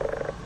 there.